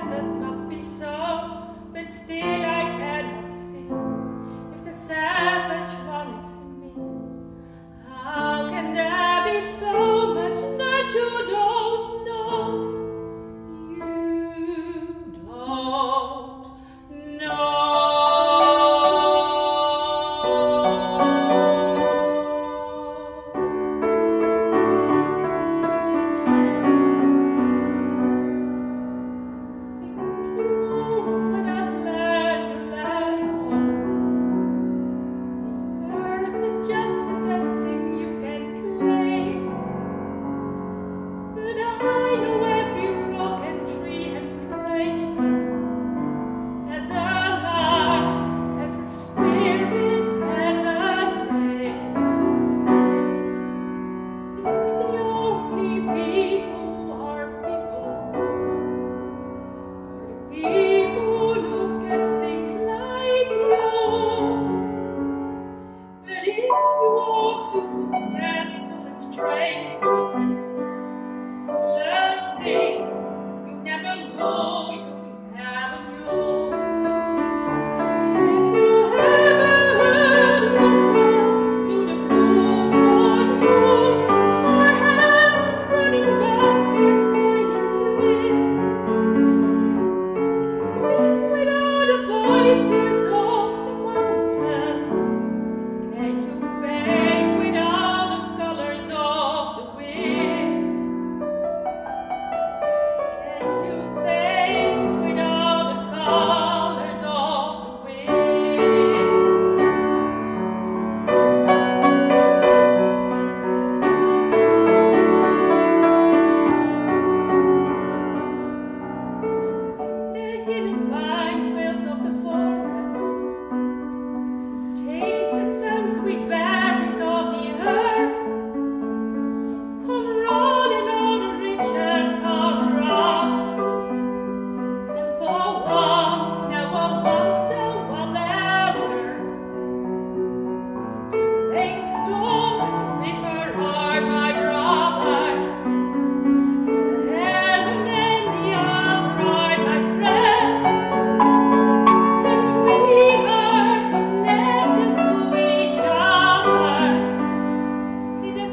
yes, it must be so, but still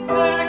second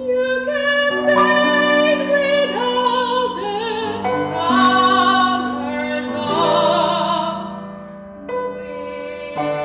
Thank you.